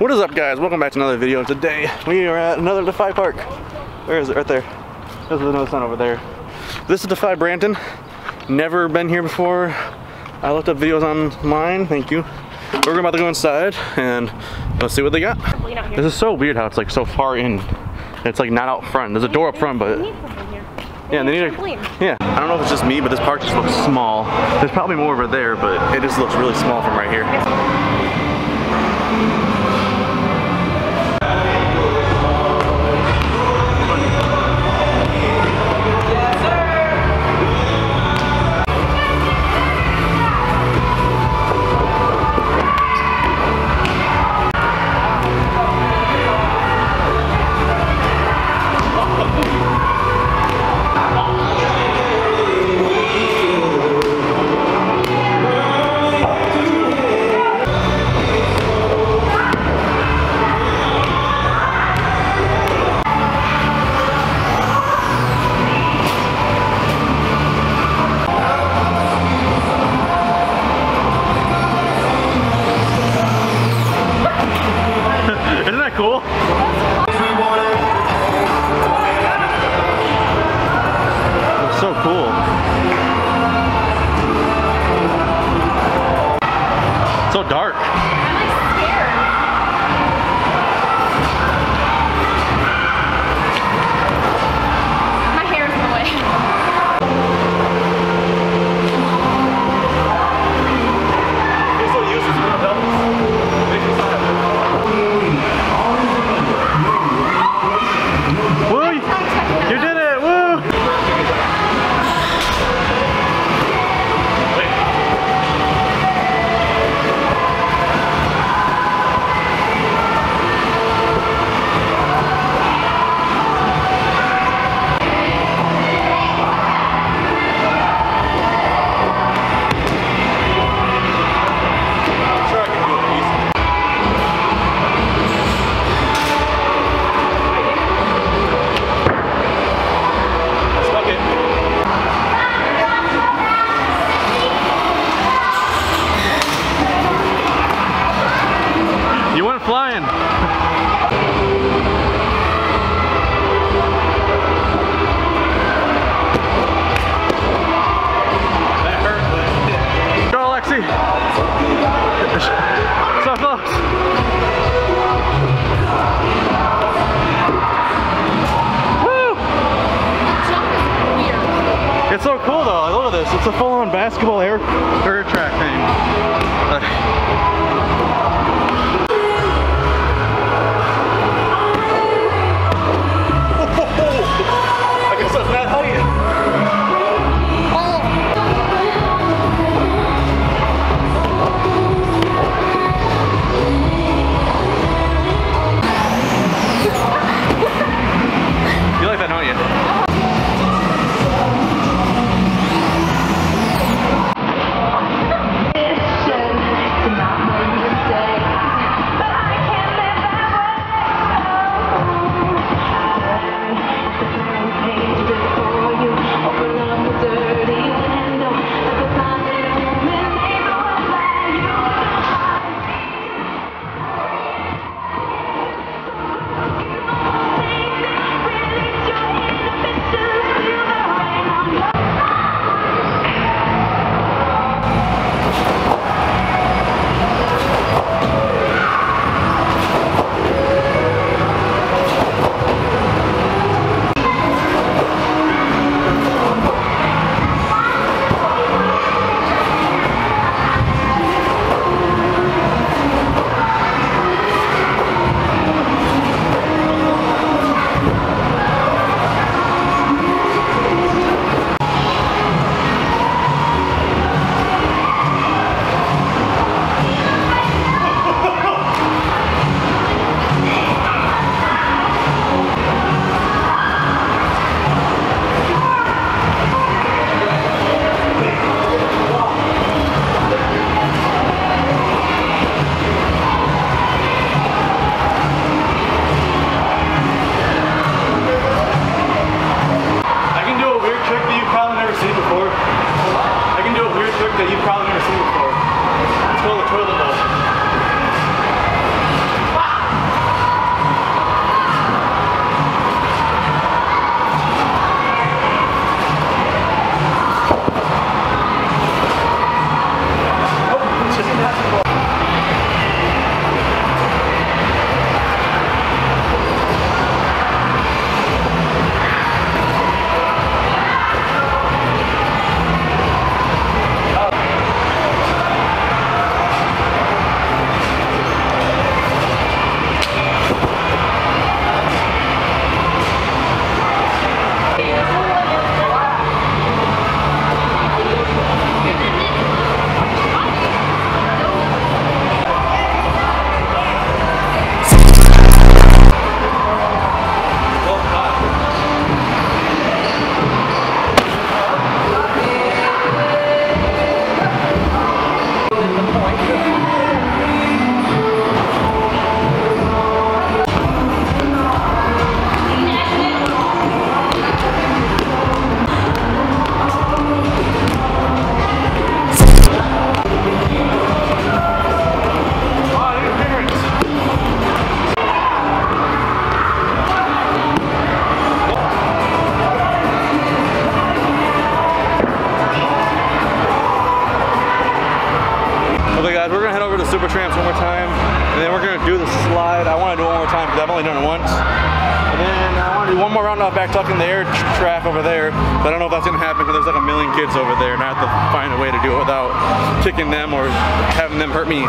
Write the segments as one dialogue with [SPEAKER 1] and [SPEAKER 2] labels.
[SPEAKER 1] What is up guys? Welcome back to another video. Today we are at another Defy Park. Where is it? Right there. There's another sign over there. This is Defy Bradenton. Never been here before. I looked up videos online, thank you. We're about to go inside and let's see what they got. This is so weird how it's like so far in. It's like not out front. There's a door up front, but yeah, they need a yeah. I don't know if it's just me, but this park just looks small. There's probably more over there, but it just looks really small from right here. Basketball air in the air tr- track over there. But I don't know if that's to happen because there's like a million kids over there and I have to find a way to do it without kicking them or having them hurt me.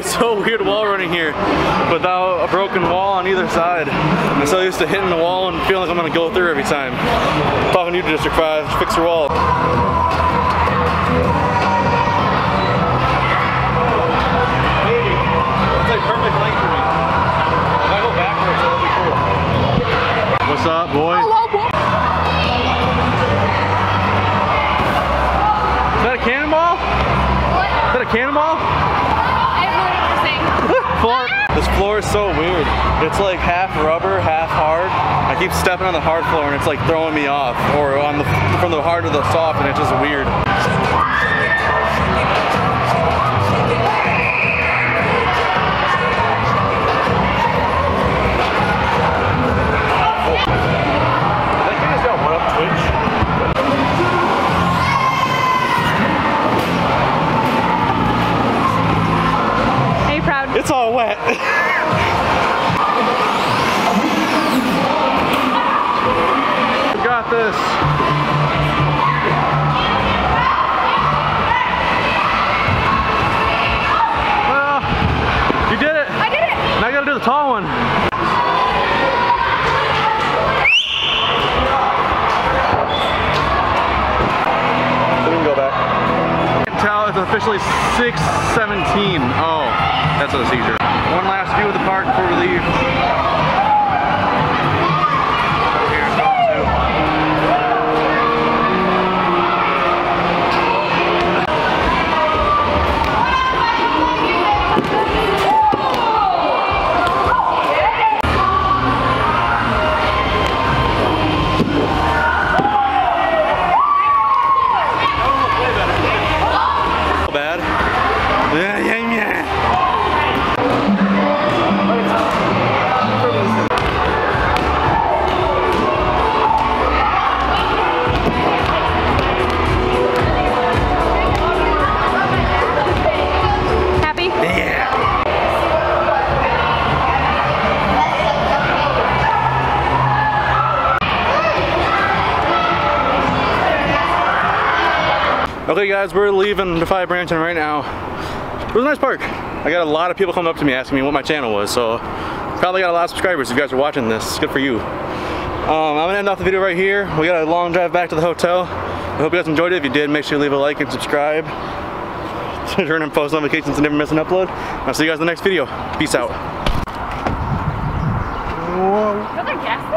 [SPEAKER 1] It's so weird wall running here without a broken wall on either side. I'm so used to hitting the wall and feeling like I'm gonna go through every time. Talking to you, District 5, fix your wall. It's like half rubber, half hard. I keep stepping on the hard floor and it's like throwing me off, or on the from the hard to the soft, and it's just weird. That's a seizure. One last view of the park before we leave. Okay guys, we're leaving Defy Bradenton right now. It was a nice park. I got a lot of people coming up to me asking me what my channel was, so probably got a lot of subscribers if you guys are watching this. Good for you. Um, I'm gonna end off the video right here. We got a long drive back to the hotel. I hope you guys enjoyed it. If you did, make sure you leave a like and subscribe. Turn on post notifications to never miss an upload. I'll see you guys in the next video. Peace out.
[SPEAKER 2] Thing?